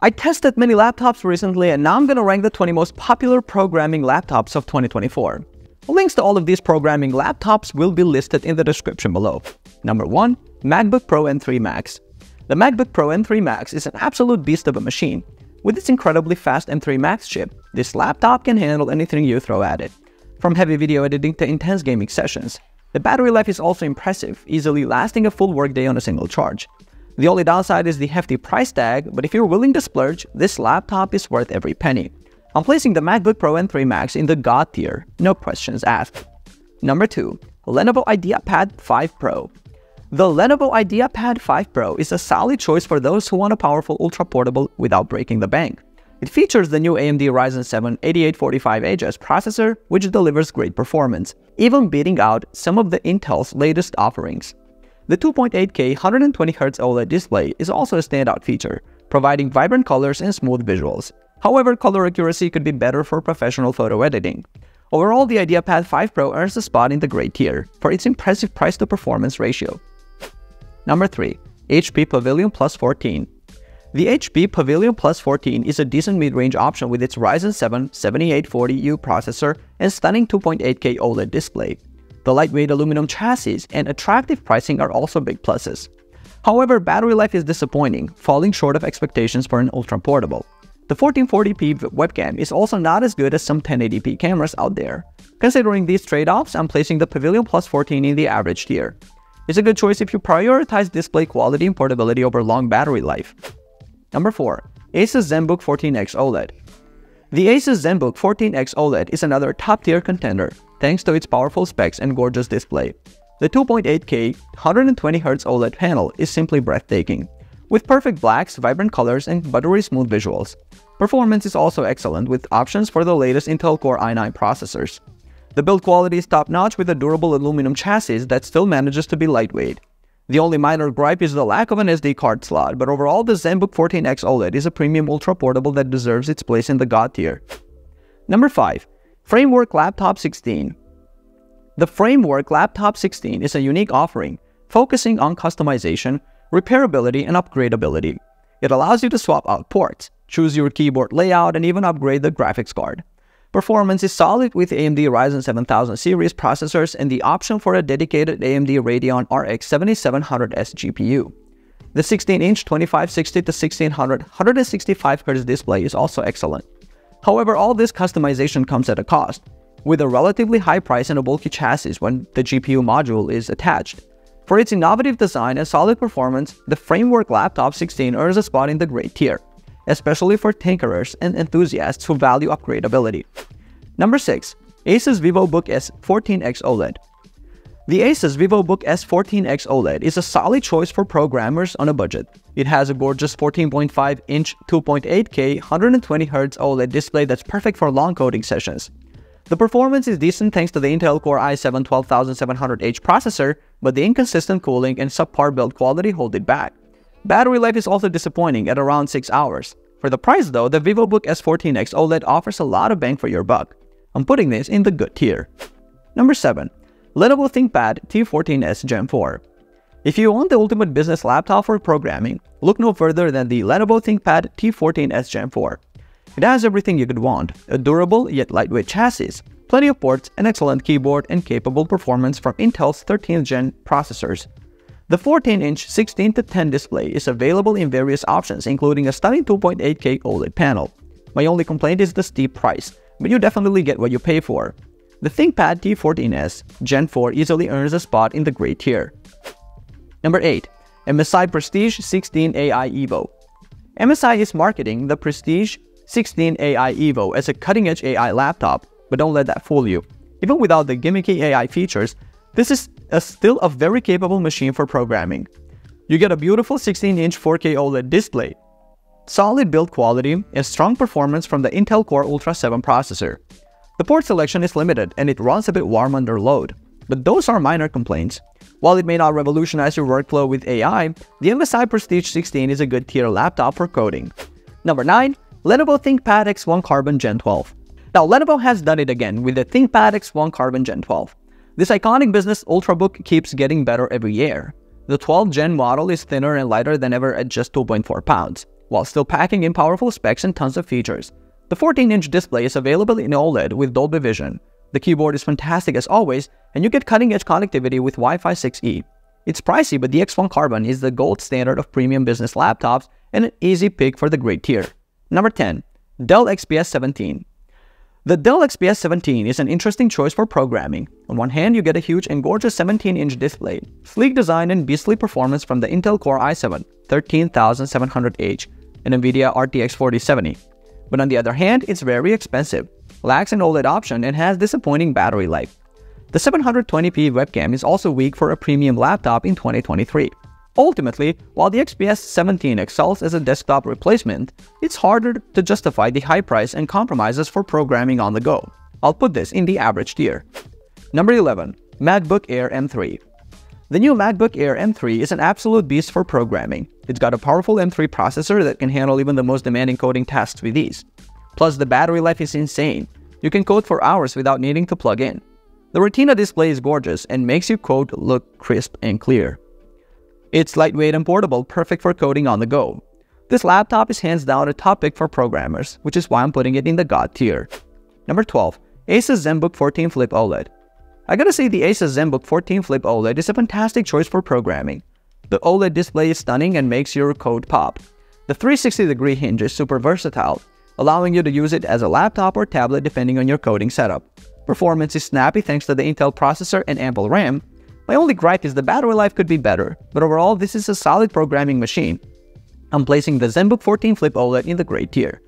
I tested many laptops recently and now I'm gonna rank the 20 most popular programming laptops of 2024. Links to all of these programming laptops will be listed in the description below. Number 1. MacBook Pro M3 Max The MacBook Pro M3 Max is an absolute beast of a machine. With its incredibly fast M3 Max chip, this laptop can handle anything you throw at it, from heavy video editing to intense gaming sessions. The battery life is also impressive, easily lasting a full workday on a single charge. The only downside is the hefty price tag, but if you're willing to splurge, this laptop is worth every penny. I'm placing the MacBook Pro M3 Max in the God tier, no questions asked. Number 2. Lenovo IdeaPad 5 Pro The Lenovo IdeaPad 5 Pro is a solid choice for those who want a powerful ultra-portable without breaking the bank. It features the new AMD Ryzen 7 8845HS processor, which delivers great performance, even beating out some of the Intel's latest offerings. The 2.8K 120Hz OLED display is also a standout feature, providing vibrant colors and smooth visuals. However, color accuracy could be better for professional photo editing. Overall, the IdeaPad 5 Pro earns a spot in the great tier for its impressive price-to-performance ratio. Number 3. HP Pavilion Plus 14 The HP Pavilion Plus 14 is a decent mid-range option with its Ryzen 7 7840U processor and stunning 2.8K OLED display. The lightweight aluminum chassis and attractive pricing are also big pluses. However, battery life is disappointing, falling short of expectations for an ultra-portable. The 1440p webcam is also not as good as some 1080p cameras out there. Considering these trade-offs, I'm placing the Pavilion Plus 14 in the average tier. It's a good choice if you prioritize display quality and portability over long battery life. Number 4. Asus ZenBook 14X OLED The Asus ZenBook 14X OLED is another top-tier contender, thanks to its powerful specs and gorgeous display. The 2.8K 120Hz OLED panel is simply breathtaking, with perfect blacks, vibrant colors, and buttery smooth visuals. Performance is also excellent with options for the latest Intel Core i9 processors. The build quality is top-notch with a durable aluminum chassis that still manages to be lightweight. The only minor gripe is the lack of an SD card slot, but overall the ZenBook 14X OLED is a premium ultra-portable that deserves its place in the God tier. Number 5. Framework Laptop 16 The Framework Laptop 16 is a unique offering, focusing on customization, repairability, and upgradability. It allows you to swap out ports, choose your keyboard layout, and even upgrade the graphics card. Performance is solid with AMD Ryzen 7000 series processors and the option for a dedicated AMD Radeon RX 7700S GPU. The 16-inch 2560 to 1600 165Hz display is also excellent. However, all this customization comes at a cost, with a relatively high price and a bulky chassis when the GPU module is attached. For its innovative design and solid performance, the Framework Laptop 16 earns a spot in the great tier especially for tinkerers and enthusiasts who value upgradability. Number 6. Asus VivoBook S 14X OLED The Asus VivoBook S 14X OLED is a solid choice for programmers on a budget. It has a gorgeous 14.5-inch 2.8K 120Hz OLED display that's perfect for long coding sessions. The performance is decent thanks to the Intel Core i7 12700H processor, but the inconsistent cooling and subpar build quality hold it back. Battery life is also disappointing at around 6 hours. For the price though, the VivoBook S14X OLED offers a lot of bang for your buck. I'm putting this in the good tier. Number 7. Lenovo ThinkPad T14s Gen 4 If you want the ultimate business laptop for programming, look no further than the Lenovo ThinkPad T14s Gen 4. It has everything you could want, a durable yet lightweight chassis, plenty of ports, an excellent keyboard, and capable performance from Intel's 13th gen processors. The 14-inch 16-10 display is available in various options including a stunning 2.8K OLED panel. My only complaint is the steep price, but you definitely get what you pay for. The ThinkPad T14s Gen 4 easily earns a spot in the great tier. Number 8. MSI Prestige 16 AI Evo MSI is marketing the Prestige 16 AI Evo as a cutting-edge AI laptop, but don't let that fool you. Even without the gimmicky AI features, this is a still a very capable machine for programming. You get a beautiful 16-inch 4K OLED display, solid build quality, and strong performance from the Intel Core Ultra 7 processor. The port selection is limited and it runs a bit warm under load, but those are minor complaints. While it may not revolutionize your workflow with AI, the MSI Prestige 16 is a good tier laptop for coding. Number 9. Lenovo ThinkPad X1 Carbon Gen 12 Now Lenovo has done it again with the ThinkPad X1 Carbon Gen 12. This iconic business Ultrabook keeps getting better every year. The 12th gen model is thinner and lighter than ever at just 2.4 pounds. while still packing in powerful specs and tons of features. The 14-inch display is available in OLED with Dolby Vision. The keyboard is fantastic as always, and you get cutting-edge connectivity with Wi-Fi 6E. It's pricey, but the X1 Carbon is the gold standard of premium business laptops and an easy pick for the great tier. Number 10. Dell XPS 17 The Dell XPS 17 is an interesting choice for programming. On one hand, you get a huge and gorgeous 17-inch display, sleek design and beastly performance from the Intel Core i7 13700H and NVIDIA RTX 4070. But on the other hand, it's very expensive, lacks an OLED option, and has disappointing battery life. The 720p webcam is also weak for a premium laptop in 2023. Ultimately, while the XPS 17 excels as a desktop replacement, it's harder to justify the high price and compromises for programming on the go. I'll put this in the average tier. Number 11. MacBook Air M3 The new MacBook Air M3 is an absolute beast for programming. It's got a powerful M3 processor that can handle even the most demanding coding tasks with ease. Plus, the battery life is insane. You can code for hours without needing to plug in. The Retina display is gorgeous and makes your code look crisp and clear. It's lightweight and portable, perfect for coding on the go. This laptop is hands down a top pick for programmers, which is why I'm putting it in the God tier. Number 12. Asus ZenBook 14 Flip OLED I gotta say the Asus ZenBook 14 Flip OLED is a fantastic choice for programming. The OLED display is stunning and makes your code pop. The 360 degree hinge is super versatile, allowing you to use it as a laptop or tablet depending on your coding setup. Performance is snappy thanks to the Intel processor and ample RAM. My only gripe is the battery life could be better, but overall this is a solid programming machine. I'm placing the ZenBook 14 Flip OLED in the great tier.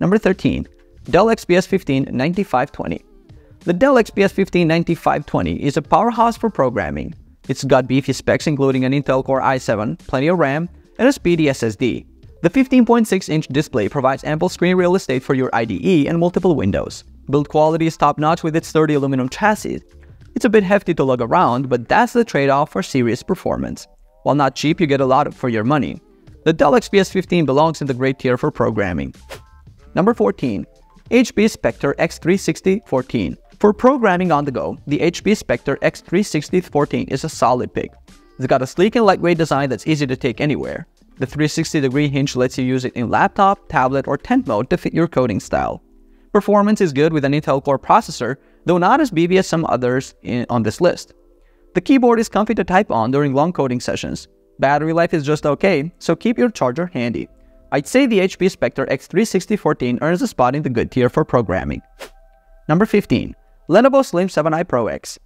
Number 13. Dell XPS 15 9520 The Dell XPS 15 9520 is a powerhouse for programming. It's got beefy specs including an Intel Core i7, plenty of RAM, and a speedy SSD. The 15.6-inch display provides ample screen real estate for your IDE and multiple windows. Build quality is top-notch with its sturdy aluminum chassis. It's a bit hefty to lug around, but that's the trade-off for serious performance. While not cheap, you get a lot for your money. The Dell XPS 15 belongs in the great tier for programming. Number 14. HP Spectre X360 14 For programming on the go, the HP Spectre X360 14 is a solid pick. It's got a sleek and lightweight design that's easy to take anywhere. The 360 degree hinge lets you use it in laptop, tablet, or tent mode to fit your coding style. Performance is good with an Intel Core processor, though not as beefy as some others in, on this list. The keyboard is comfy to type on during long coding sessions. Battery life is just okay, so keep your charger handy. I'd say the HP Spectre X36014 earns a spot in the good tier for programming. Number 15. Lenovo Slim 7i Pro X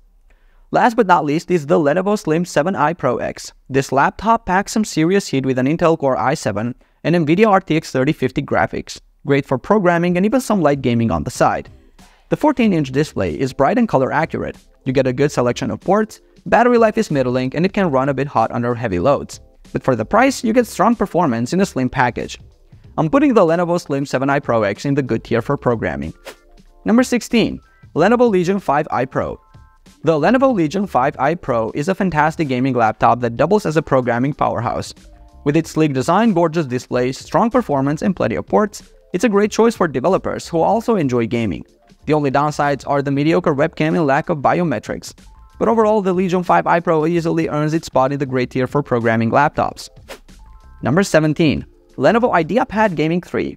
Last but not least is the Lenovo Slim 7i Pro X. This laptop packs some serious heat with an Intel Core i7 and NVIDIA RTX 3050 graphics great for programming and even some light gaming on the side. The 14-inch display is bright and color accurate. You get a good selection of ports, battery life is middling, and it can run a bit hot under heavy loads. But for the price, you get strong performance in a slim package. I'm putting the Lenovo Slim 7i Pro X in the good tier for programming. Number 16. Lenovo Legion 5i Pro The Lenovo Legion 5i Pro is a fantastic gaming laptop that doubles as a programming powerhouse. With its sleek design, gorgeous displays, strong performance, and plenty of ports, it's a great choice for developers who also enjoy gaming. The only downsides are the mediocre webcam and lack of biometrics. But overall, the Legion 5i Pro easily earns its spot in the great tier for programming laptops. Number 17. Lenovo IdeaPad Gaming 3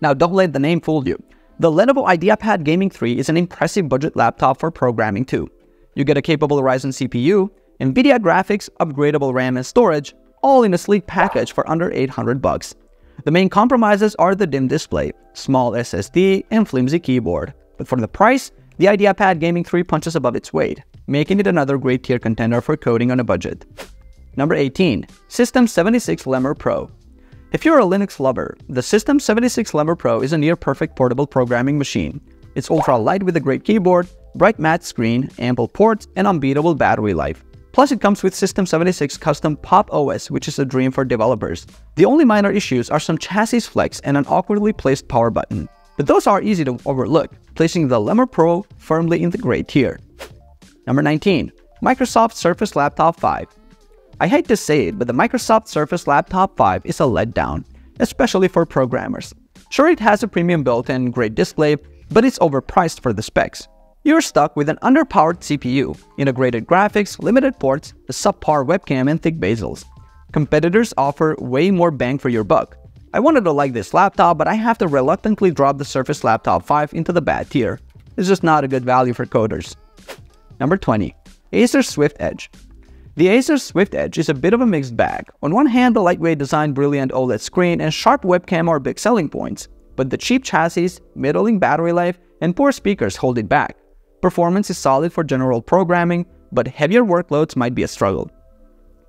Now don't let the name fool you. The Lenovo IdeaPad Gaming 3 is an impressive budget laptop for programming too. You get a capable Ryzen CPU, NVIDIA graphics, upgradable RAM and storage, all in a sleek package for under 800 bucks. The main compromises are the dim display, small SSD, and flimsy keyboard. But for the price, the IdeaPad Gaming 3 punches above its weight, making it another great tier contender for coding on a budget. Number 18. System 76 Lemur Pro If you're a Linux lover, the System 76 Lemur Pro is a near-perfect portable programming machine. It's ultra-light with a great keyboard, bright matte screen, ample ports, and unbeatable battery life. Plus, it comes with System 76 custom Pop OS, which is a dream for developers. The only minor issues are some chassis flex and an awkwardly placed power button. But those are easy to overlook, placing the Lemur Pro firmly in the great tier. Number 19. Microsoft Surface Laptop 5 I hate to say it, but the Microsoft Surface Laptop 5 is a letdown, especially for programmers. Sure, it has a premium built and great display, but it's overpriced for the specs you're stuck with an underpowered CPU, integrated graphics, limited ports, a subpar webcam, and thick bezels. Competitors offer way more bang for your buck, I wanted to like this laptop, but I have to reluctantly drop the Surface Laptop 5 into the bad tier. It's just not a good value for coders. Number 20. Acer Swift Edge. The Acer Swift Edge is a bit of a mixed bag. On one hand, the lightweight design, brilliant OLED screen, and sharp webcam are big selling points, but the cheap chassis, middling battery life, and poor speakers hold it back. Performance is solid for general programming, but heavier workloads might be a struggle.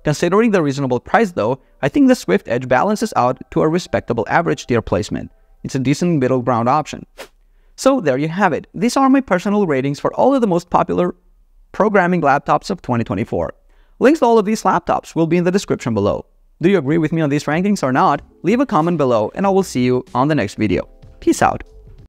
Considering the reasonable price though, I think the Swift Edge balances out to a respectable average tier placement. It's a decent middle ground option. So there you have it. These are my personal ratings for all of the most popular programming laptops of 2024. Links to all of these laptops will be in the description below. Do you agree with me on these rankings or not? Leave a comment below and I will see you on the next video. Peace out.